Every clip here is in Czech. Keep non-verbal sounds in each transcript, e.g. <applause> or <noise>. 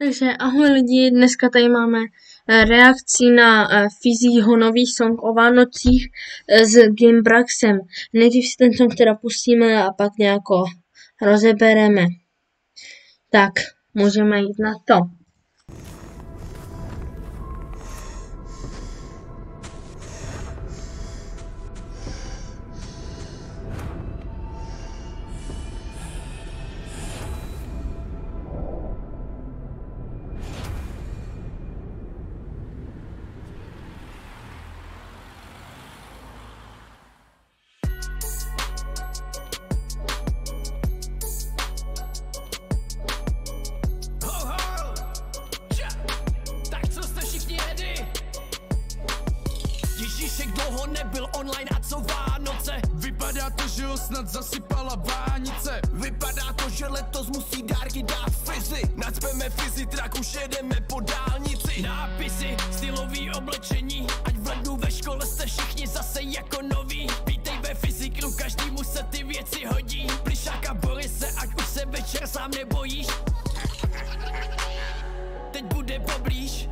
Takže ahoj lidi, dneska tady máme eh, reakci na eh, Fizzyho nový song o Vánocích eh, s Gamebraxem. Nejdřív si ten song teda pustíme a pak nějako rozebereme. Tak, můžeme jít na to. Ježíšek dlouho nebyl online a co Vánoce? Vypadá to, že ho snad zasypala vánice Vypadá to, že letos musí dárky dát fizy Nacpeme fizy, trak už jedeme po dálnici. Nápisy, stylový oblečení Ať v lednu ve škole jste všichni zase jako noví. Pítej ve fyziklu, každému se ty věci hodí. Plišáka Borise, ať už se večer sám nebojíš. Teď bude poblíž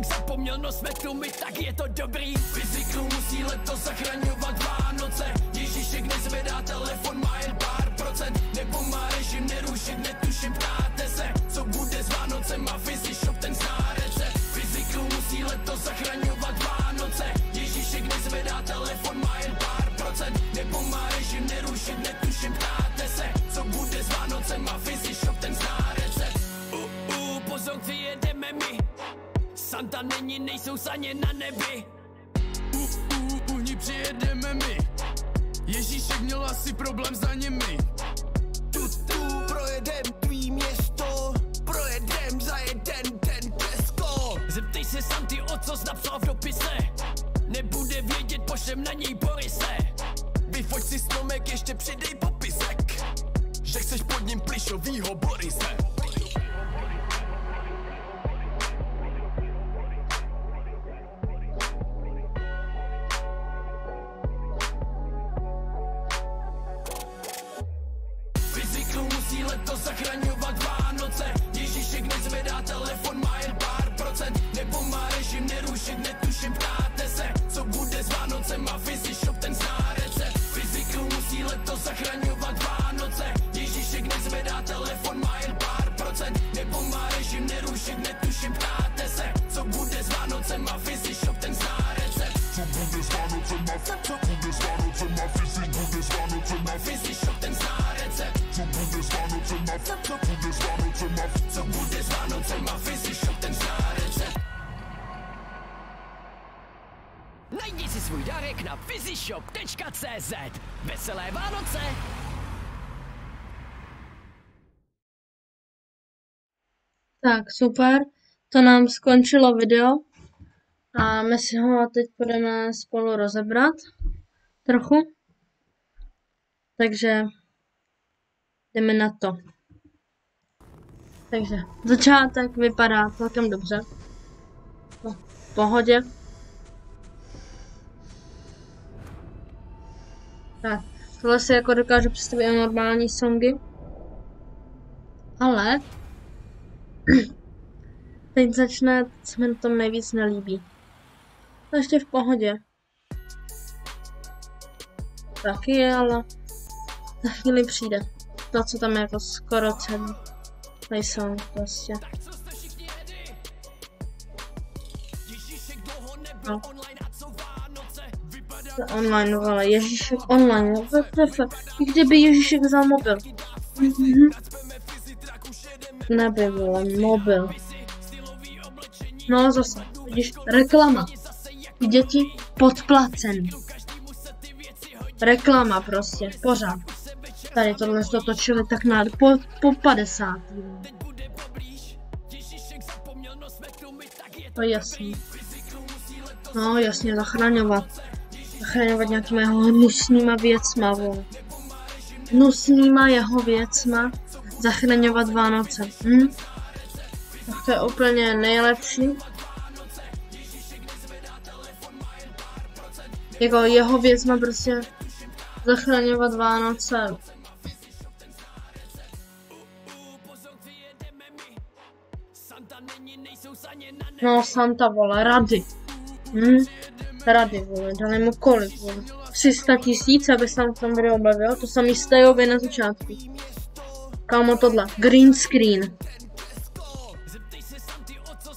Ježíšek zapomněl, no tu my, tak je to dobrý. Fyziklu musí letos zachraňovat Vánoce. Ježíšek nezvedá telefon, má jen pár procent. Nebo má režim nerušit, netuším, ptáte se Co bude s Vánocem a Fizi shop ten zná recept. Fyziklu musí letos zachraňovat Vánoce. Ježíšek nezvedá telefon, má jen pár procent. Nebo má režim nerušit, netuším, ptáte se Co bude s Vánocem a Fizi shop ten zná recept. Uh, uh, pozor, ty jedeme my Santa není, nejsou saně na nebi. U, u, u ní přijedeme my. Ježíšek měl asi problém za nimi. Tu, tu, projedem tvý město. Projedem za jeden den Tesco. Zeptej se Santy, o co napsal v dopise. Nebude vědět, pošlem na něj Borise Vyfoť si stromek, ještě přidej popisek. Že chceš pod ním plišovýho Borise co bude Co bude ten Najdi si svůj dárek na fizyshop.cz Veselé Vánoce! Tak, super. To nám skončilo video. A my si ho teď budeme spolu rozebrat. Trochu. Takže jdeme na to. Takže začátek vypadá celkem dobře. No, v pohodě. Tak, tohle si jako dokážu představit i normální songy. Ale <clears throat> teď začne, co mi na tom nejvíc nelíbí. To ještě v pohodě. Taky je, ale za chvíli přijde. To, co tam je jako skoro celý. Nejsou prostě. No. online a To ale Ježíšek online, no WTF. I kdyby Ježíšek vzal mobil. Mhm. Neby, vole, mobil. No zase, vidíš, reklama. Děti podplacený. Reklama prostě, pořád. Tady tohle to točili tak na po, po 50. To je jasný. No jasně, zachraňovat. Zachraňovat nějakýma jeho hnusnýma věcma, vole. Hnusnýma jeho věcma. Zachraňovat Vánoce. Hm? Tak to je úplně nejlepší. Jako jeho věcma prostě zachraňovat Vánoce. No, Santa, vole, rady. Hm? Rady, vole, dali mu kolik, vole. 300 tisíc, aby se tam tam video objevil, to samý Stejovi na začátku. Kámo, tohle, green screen.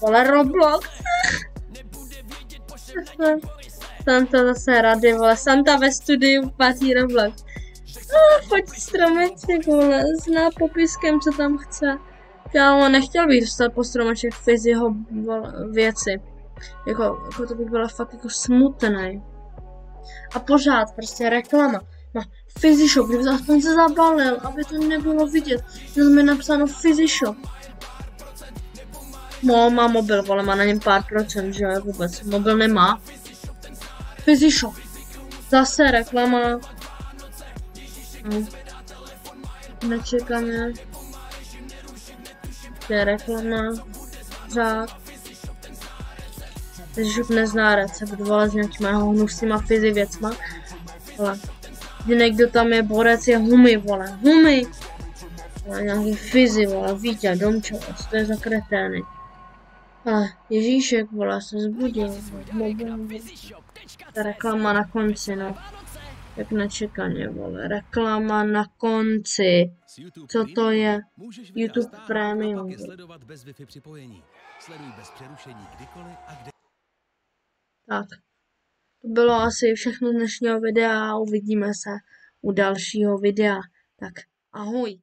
Vole, Roblox. <laughs> Santa zase rady, vole, Santa ve studiu patí Roblox. Ah, pojď stromeček, vole, zná popiskem, co tam chce. Kámo, nechtěl bych dostat po stromeček Fiziho vole, věci. Jako, jako to by bylo fakt jako smutné. A pořád prostě reklama. Na Fizzy Shop, kdyby aspoň se zabalil, aby to nebylo vidět. Jenom je napsáno Fizzy Shop. No, má mobil, vole, má na něm pár procent, že vůbec. Mobil nemá. Fizzy Shop. Zase reklama. No. Nečekaně. Je reklama. Řád. Fizzy Shop nezná recept, vole, s nějakýma jeho hnusnýma Fizzy věcma. Ale jediný, kdo tam je borec, je Humy, vole. Humy! Vole, nějaký Fizzy, vole, Vítě, Domčo, co to je za kretény. Ale Ježíšek, vole, se zbudil. Mobil, ta reklama na konci, no. Jak nečekaně, vole. Reklama na konci. Co to je? YouTube Premium. Pak je sledovat bez Wi-Fi připojení. Sleduj bez přerušení kdykoliv a kde. Tak. To bylo asi všechno z dnešního videa a uvidíme se u dalšího videa. Tak ahoj.